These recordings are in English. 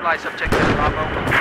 neutralize objective Bravo.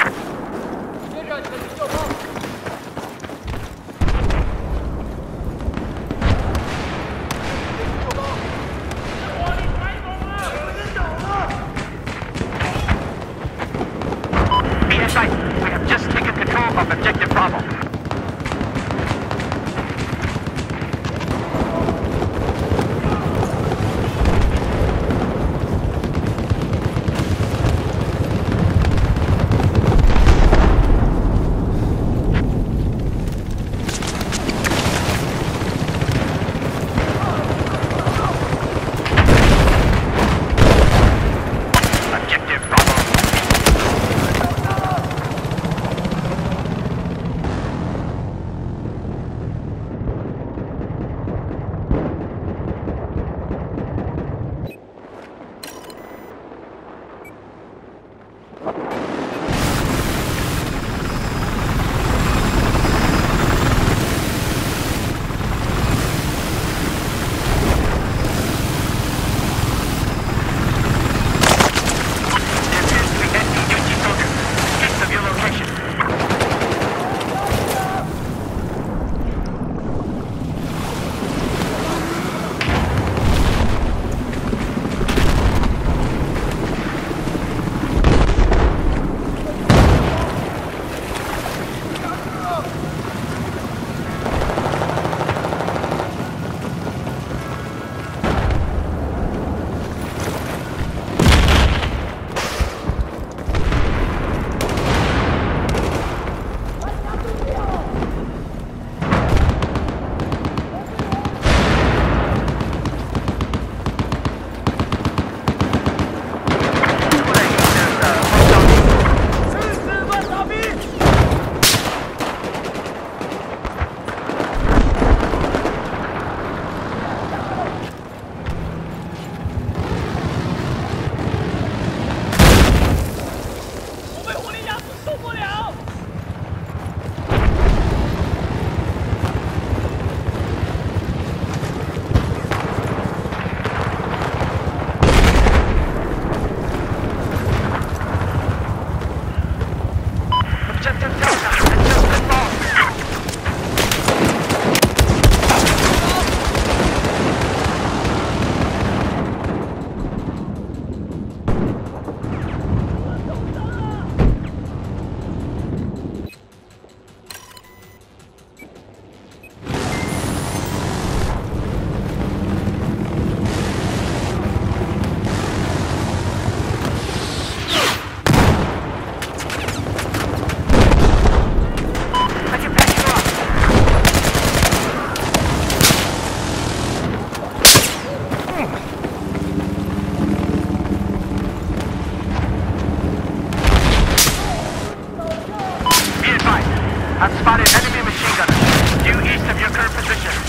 I've spotted enemy machine gunners. Due east of your current position.